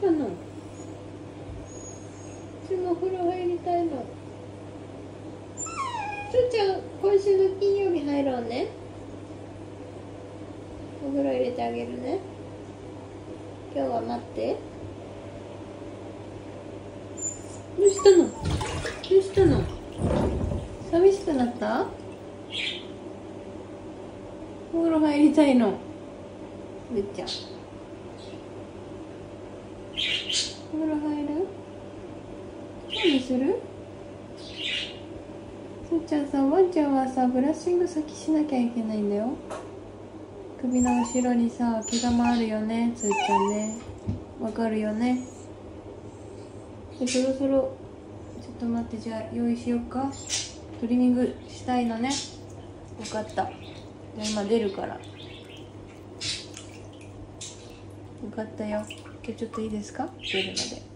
したの？すぐお風呂入りたいの。つーちゃん今週の金曜日入ろうね。お風呂入れてあげるね。今日は待って。どうしたの？どうしたの？寂しくなった？お風呂入りたいの。ぶっちゃ。んお風呂入る？何する？すーちゃんさワンちゃんはさブラッシング先しなきゃいけないんだよ。首の後ろにさ毛玉あるよね？すーちゃんね。わかるよね？でそろそろちょっと待ってじゃあ用意しようか。トリミングしたいのね。分かった。じゃあ今出るから。よかったよ。今日ちょっといいですか？出るまで。